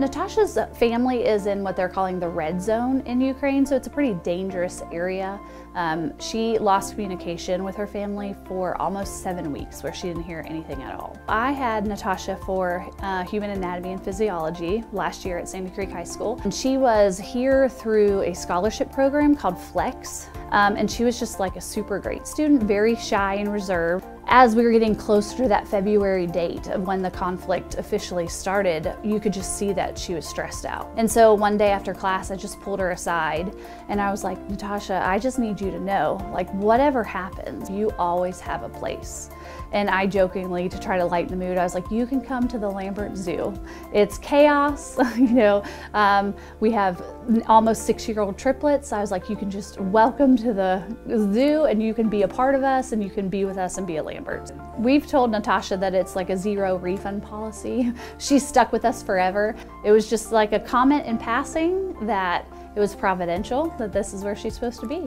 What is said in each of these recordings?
Natasha's family is in what they're calling the red zone in Ukraine, so it's a pretty dangerous area. Um, she lost communication with her family for almost seven weeks where she didn't hear anything at all. I had Natasha for uh, human anatomy and physiology last year at Sandy Creek High School. And she was here through a scholarship program called FLEX. Um, and she was just like a super great student, very shy and reserved. As we were getting closer to that February date of when the conflict officially started, you could just see that she was stressed out. And so one day after class, I just pulled her aside and I was like, Natasha, I just need you to know, like whatever happens, you always have a place. And I jokingly, to try to lighten the mood, I was like, you can come to the Lambert Zoo. It's chaos, you know, um, we have almost six-year-old triplets. I was like, you can just welcome to the zoo and you can be a part of us and you can be with us and be a Lambert. We've told Natasha that it's like a zero refund policy. She's stuck with us forever. It was just like a comment in passing that it was providential that this is where she's supposed to be.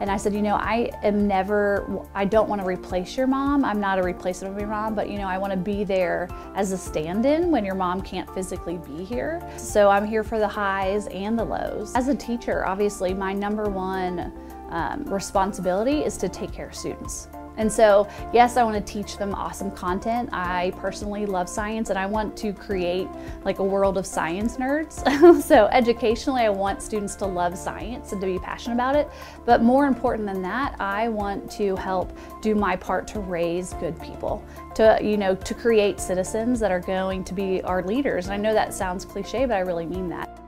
And I said, you know, I am never, I don't want to replace your mom. I'm not a replacement of your mom, but you know, I want to be there as a stand-in when your mom can't physically be here. So I'm here for the highs and the lows. As a teacher, obviously my number one um, responsibility is to take care of students. And so, yes, I want to teach them awesome content. I personally love science and I want to create like a world of science nerds. so, educationally, I want students to love science and to be passionate about it. But more important than that, I want to help do my part to raise good people, to, you know, to create citizens that are going to be our leaders. And I know that sounds cliche, but I really mean that.